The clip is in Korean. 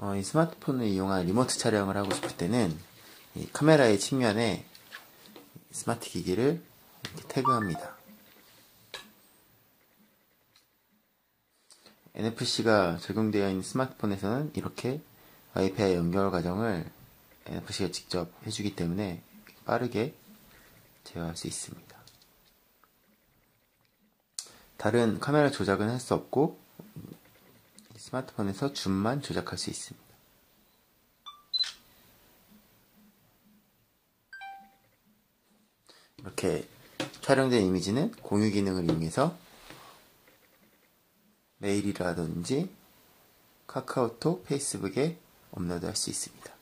어, 이 스마트폰을 이용한 리모트 촬영을 하고 싶을 때는 이 카메라의 측면에 스마트 기기를 이렇게 태그합니다. NFC가 적용되어 있는 스마트폰에서는 이렇게 와이파이 연결 과정을 NFC가 직접 해주기 때문에 빠르게 제어할 수 있습니다. 다른 카메라 조작은 할 수 없고 스마트폰에서 줌만 조작할 수 있습니다. 이렇게 촬영된 이미지는 공유 기능을 이용해서 메일이라든지 카카오톡, 페이스북에 업로드할 수 있습니다.